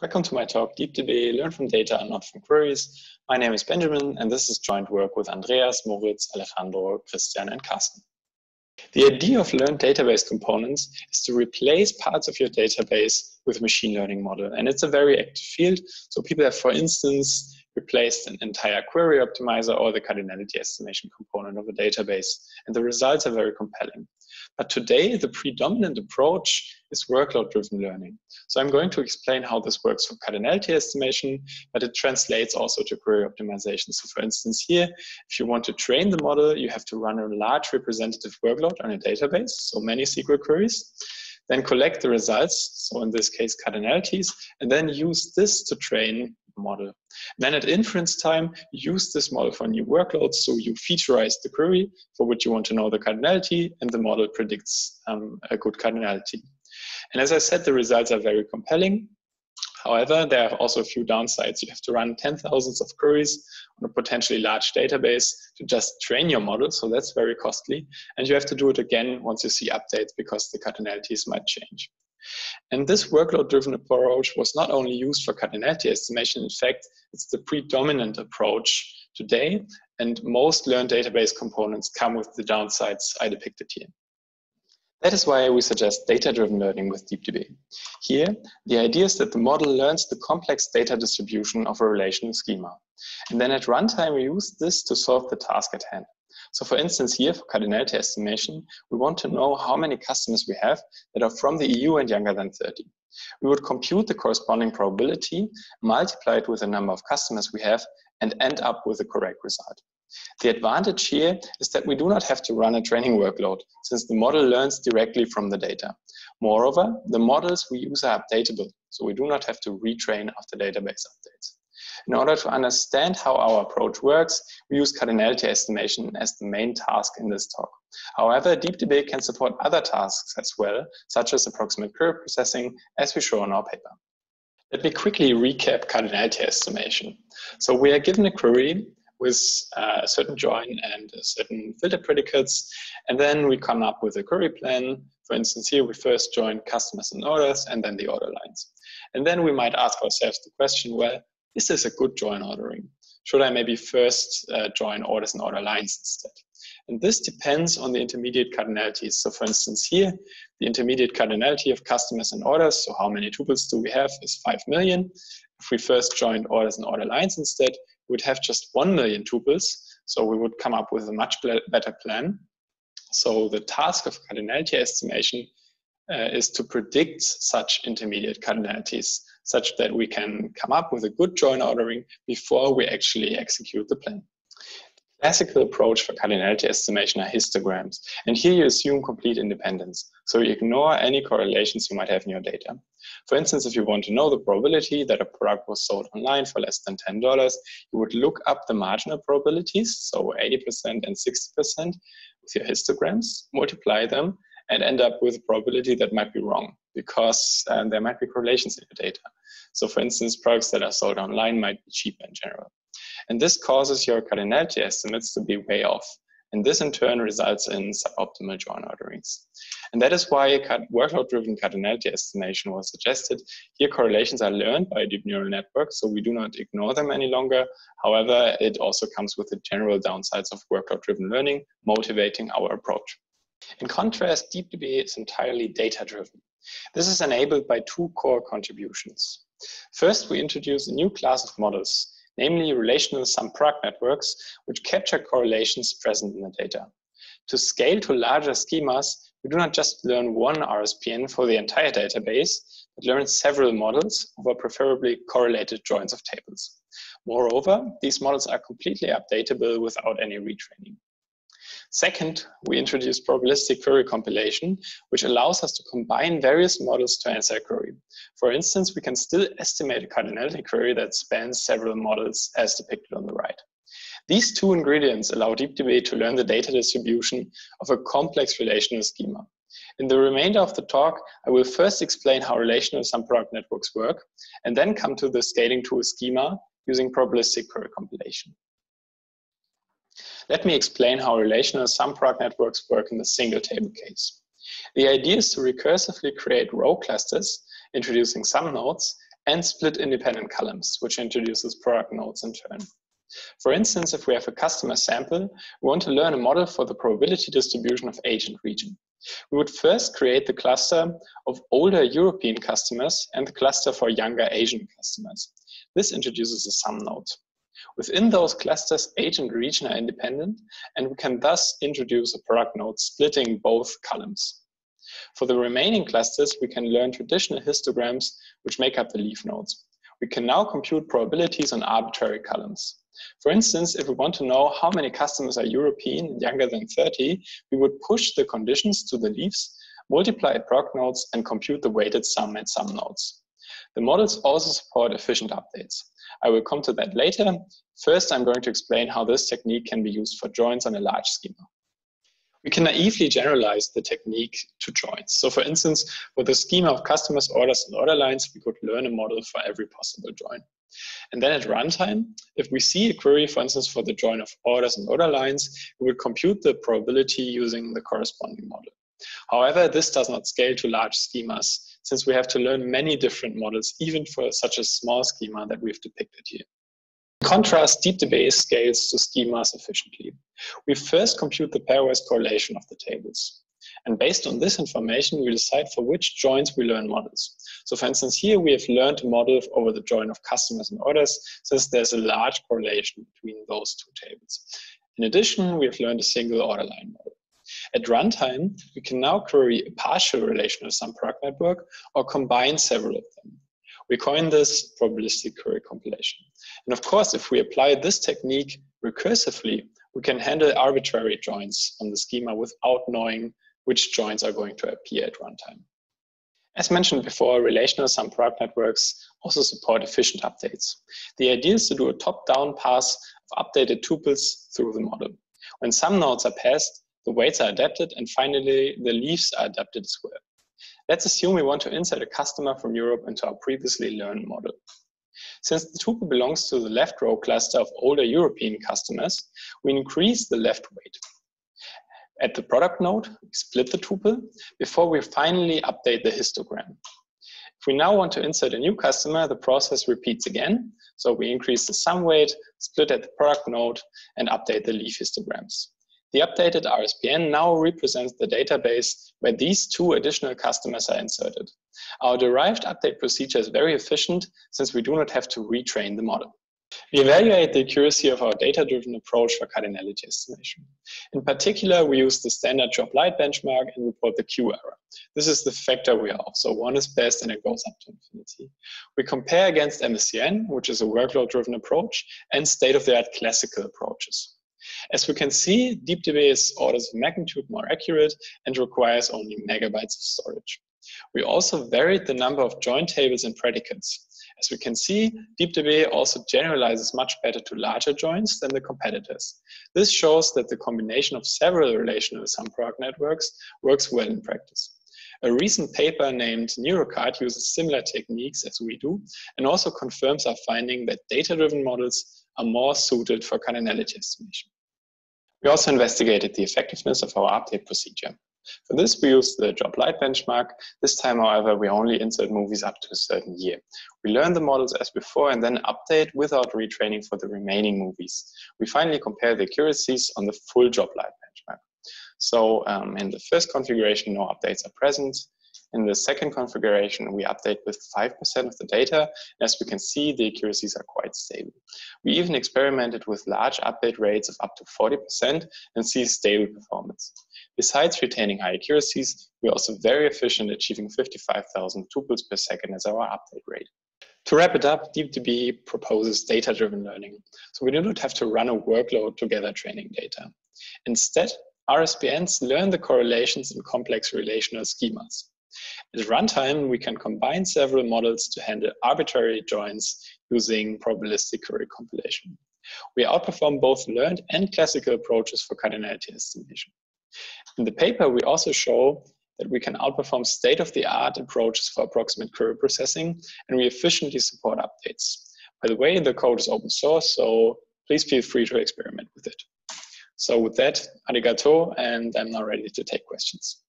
Welcome to my talk, DeepDB, Learn from Data and Not from Queries. My name is Benjamin, and this is joint work with Andreas, Moritz, Alejandro, Christian, and Carsten. The idea of learned database components is to replace parts of your database with machine learning model. And it's a very active field. So people have, for instance, replaced an entire query optimizer or the cardinality estimation component of a database. And the results are very compelling. But today, the predominant approach is workload-driven learning. So I'm going to explain how this works for cardinality estimation, but it translates also to query optimization. So for instance, here, if you want to train the model, you have to run a large representative workload on a database, so many SQL queries then collect the results, so in this case cardinalities, and then use this to train model. Then at inference time, use this model for new workloads. So you featureize the query for which you want to know the cardinality, and the model predicts um, a good cardinality. And as I said, the results are very compelling. However, there are also a few downsides. You have to run 10,000s of queries on a potentially large database to just train your model. So that's very costly. And you have to do it again once you see updates because the cardinalities might change. And this workload-driven approach was not only used for cardinality estimation, in fact, it's the predominant approach today, and most learned database components come with the downsides I depicted here. That is why we suggest data-driven learning with DeepDB. Here, the idea is that the model learns the complex data distribution of a relational schema. And then at runtime, we use this to solve the task at hand. So for instance, here for cardinality estimation, we want to know how many customers we have that are from the EU and younger than 30. We would compute the corresponding probability, multiply it with the number of customers we have, and end up with the correct result. The advantage here is that we do not have to run a training workload, since the model learns directly from the data. Moreover, the models we use are updatable, so we do not have to retrain after database updates. In order to understand how our approach works, we use cardinality estimation as the main task in this talk. However, DeepDB can support other tasks as well, such as approximate query processing, as we show in our paper. Let me quickly recap cardinality estimation. So we are given a query with uh, a certain join and certain filter predicates, and then we come up with a query plan. For instance, here we first join customers and orders, and then the order lines. And then we might ask ourselves the question, well, is this a good join ordering? Should I maybe first uh, join orders and order lines instead? And this depends on the intermediate cardinalities. So for instance, here, the intermediate cardinality of customers and orders, so how many tuples do we have, is 5 million. If we first joined orders and order lines instead, we would have just 1 million tuples. So we would come up with a much better plan. So the task of cardinality estimation uh, is to predict such intermediate cardinalities such that we can come up with a good join ordering before we actually execute the plan. The classical approach for cardinality estimation are histograms, and here you assume complete independence, so you ignore any correlations you might have in your data. For instance, if you want to know the probability that a product was sold online for less than $10, you would look up the marginal probabilities, so 80% and 60% with your histograms, multiply them, and end up with a probability that might be wrong because um, there might be correlations in your data. So for instance, products that are sold online might be cheaper in general. And this causes your cardinality estimates to be way off. And this in turn results in suboptimal join orderings. And that is why a workload-driven cardinality estimation was suggested. Here correlations are learned by a deep neural network, so we do not ignore them any longer. However, it also comes with the general downsides of workload-driven learning, motivating our approach. In contrast, DeepDB is entirely data-driven. This is enabled by two core contributions. First, we introduce a new class of models, namely relational sum product networks, which capture correlations present in the data. To scale to larger schemas, we do not just learn one RSPN for the entire database, but learn several models over preferably correlated joins of tables. Moreover, these models are completely updatable without any retraining. Second, we introduced probabilistic query compilation, which allows us to combine various models to answer a query. For instance, we can still estimate a cardinality query that spans several models as depicted on the right. These two ingredients allow DeepDB to learn the data distribution of a complex relational schema. In the remainder of the talk, I will first explain how relational sum product networks work, and then come to the scaling to a schema using probabilistic query compilation. Let me explain how relational sum product networks work in the single table case. The idea is to recursively create row clusters, introducing sum nodes, and split independent columns, which introduces product nodes in turn. For instance, if we have a customer sample, we want to learn a model for the probability distribution of age and region. We would first create the cluster of older European customers and the cluster for younger Asian customers. This introduces a sum node. Within those clusters, age and region are independent, and we can thus introduce a product node splitting both columns. For the remaining clusters, we can learn traditional histograms which make up the leaf nodes. We can now compute probabilities on arbitrary columns. For instance, if we want to know how many customers are European and younger than 30, we would push the conditions to the leaves, multiply product nodes, and compute the weighted sum at sum nodes. The models also support efficient updates. I will come to that later. First, I'm going to explain how this technique can be used for joins on a large schema. We can naively generalize the technique to joins. So for instance, with a schema of customers, orders, and order lines, we could learn a model for every possible join. And then at runtime, if we see a query, for instance, for the join of orders and order lines, we would compute the probability using the corresponding model. However, this does not scale to large schemas, since we have to learn many different models, even for such a small schema that we've depicted here. In contrast, DeepDB scales to schemas efficiently. We first compute the pairwise correlation of the tables. And based on this information, we decide for which joins we learn models. So for instance, here we have learned a model over the join of customers and orders, since there's a large correlation between those two tables. In addition, we have learned a single order line model. At runtime, we can now query a partial relational sum product network or combine several of them. We coin this probabilistic query compilation. And of course, if we apply this technique recursively, we can handle arbitrary joins on the schema without knowing which joins are going to appear at runtime. As mentioned before, relational sum product networks also support efficient updates. The idea is to do a top-down pass of updated tuples through the model. When sum nodes are passed, the weights are adapted, and finally, the leaves are adapted as well. Let's assume we want to insert a customer from Europe into our previously learned model. Since the tuple belongs to the left row cluster of older European customers, we increase the left weight. At the product node, we split the tuple before we finally update the histogram. If we now want to insert a new customer, the process repeats again. So we increase the sum weight, split at the product node, and update the leaf histograms. The updated RSPN now represents the database where these two additional customers are inserted. Our derived update procedure is very efficient since we do not have to retrain the model. We evaluate the accuracy of our data-driven approach for cardinality estimation. In particular, we use the standard job light benchmark and report the Q error. This is the factor we are of, so one is best and it goes up to infinity. We compare against MSCN, which is a workload-driven approach, and state-of-the-art classical approaches. As we can see, DeepDB is orders of magnitude more accurate and requires only megabytes of storage. We also varied the number of join tables and predicates. As we can see, DeepDB also generalizes much better to larger joins than the competitors. This shows that the combination of several relational sum product networks works well in practice. A recent paper named NeuroCard uses similar techniques as we do and also confirms our finding that data-driven models are more suited for cardinality estimation. We also investigated the effectiveness of our update procedure. For this, we used the job light benchmark. This time, however, we only insert movies up to a certain year. We learn the models as before and then update without retraining for the remaining movies. We finally compare the accuracies on the full job light benchmark. So um, in the first configuration, no updates are present. In the second configuration, we update with 5% of the data. As we can see, the accuracies are quite stable. We even experimented with large update rates of up to 40% and see stable performance. Besides retaining high accuracies, we're also very efficient achieving 55,000 tuples per second as our update rate. To wrap it up, DeepDB proposes data-driven learning. So we do not have to run a workload to gather training data. Instead, RSPNs learn the correlations in complex relational schemas. At runtime, we can combine several models to handle arbitrary joins using probabilistic query compilation. We outperform both learned and classical approaches for cardinality estimation. In the paper, we also show that we can outperform state-of-the-art approaches for approximate query processing, and we efficiently support updates. By the way, the code is open source, so please feel free to experiment with it. So with that, arigato, and I'm now ready to take questions.